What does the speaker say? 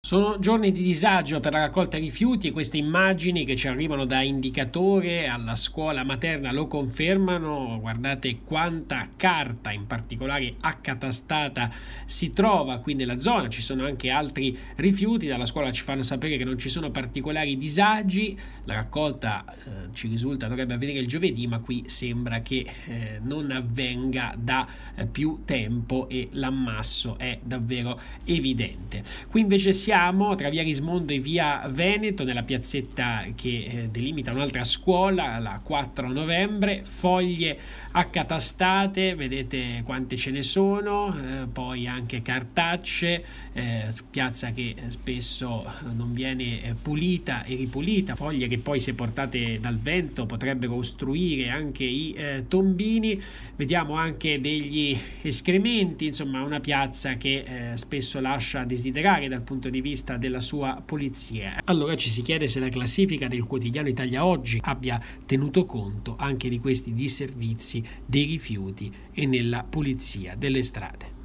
Sono giorni di disagio per la raccolta rifiuti e queste immagini che ci arrivano da indicatore alla scuola materna lo confermano. Guardate quanta carta, in particolare accatastata, si trova qui nella zona. Ci sono anche altri rifiuti. Dalla scuola ci fanno sapere che non ci sono particolari disagi. La raccolta eh, ci risulta dovrebbe avvenire il giovedì, ma qui sembra che eh, non avvenga da eh, più tempo e l'ammasso è davvero evidente. Qui invece si siamo tra via Rismondo e via Veneto, nella piazzetta che eh, delimita un'altra scuola, la 4 novembre, foglie accatastate, vedete quante ce ne sono, eh, poi anche cartacce, eh, piazza che spesso non viene eh, pulita e ripulita, foglie che poi se portate dal vento potrebbero ostruire anche i eh, tombini, vediamo anche degli escrementi, insomma una piazza che eh, spesso lascia desiderare dal punto di di vista della sua pulizia. Allora ci si chiede se la classifica del quotidiano Italia Oggi abbia tenuto conto anche di questi disservizi dei rifiuti e nella pulizia delle strade.